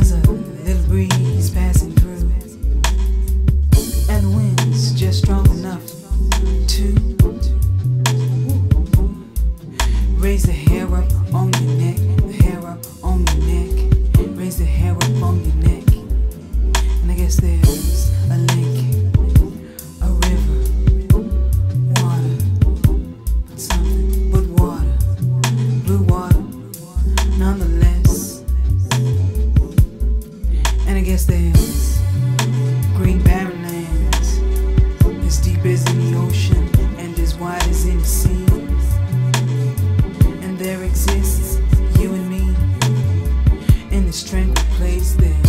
There's a little breeze passing through, and the wind's just strong enough to raise the hair up on your neck, the hair up on your neck, raise the hair up on your neck, and I guess there's gas dams, great barrenlands, as deep as in the ocean and as wide as in the sea. And there exists you and me in this tranquil place there.